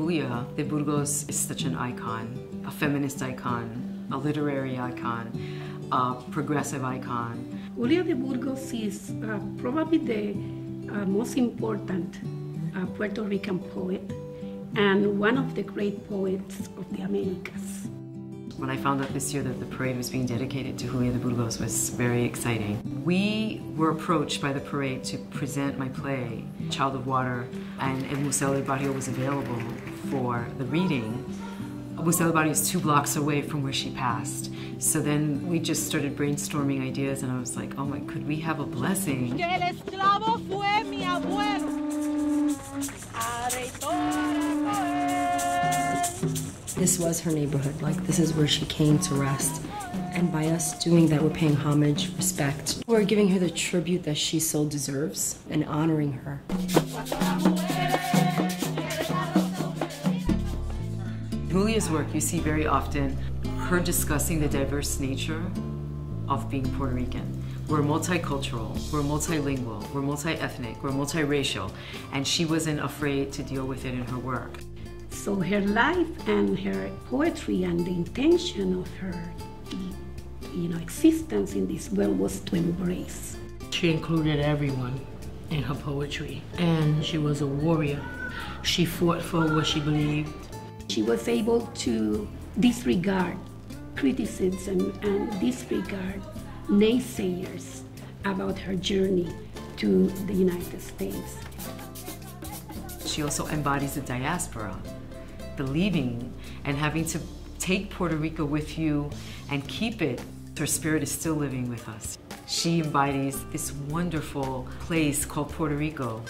Julia de Burgos is such an icon, a feminist icon, a literary icon, a progressive icon. Julia de Burgos is uh, probably the uh, most important uh, Puerto Rican poet and one of the great poets of the Americas. When I found out this year that the parade was being dedicated to Julia de Burgos was very exciting. We were approached by the parade to present my play, Child of Water, and del Barrio was available for the reading. Museo Barrio is two blocks away from where she passed. So then we just started brainstorming ideas and I was like, oh my, could we have a blessing? This was her neighborhood. Like, this is where she came to rest. And by us doing that, we're paying homage, respect. We're giving her the tribute that she so deserves and honoring her. Julia's work, you see very often her discussing the diverse nature of being Puerto Rican. We're multicultural, we're multilingual, we're multi-ethnic, we're multiracial, and she wasn't afraid to deal with it in her work. So her life and her poetry and the intention of her, you know, existence in this world was to embrace. She included everyone in her poetry, and she was a warrior. She fought for what she believed. She was able to disregard criticism and disregard naysayers about her journey to the United States. She also embodies the diaspora, the leaving and having to take Puerto Rico with you and keep it. Her spirit is still living with us. She embodies this wonderful place called Puerto Rico.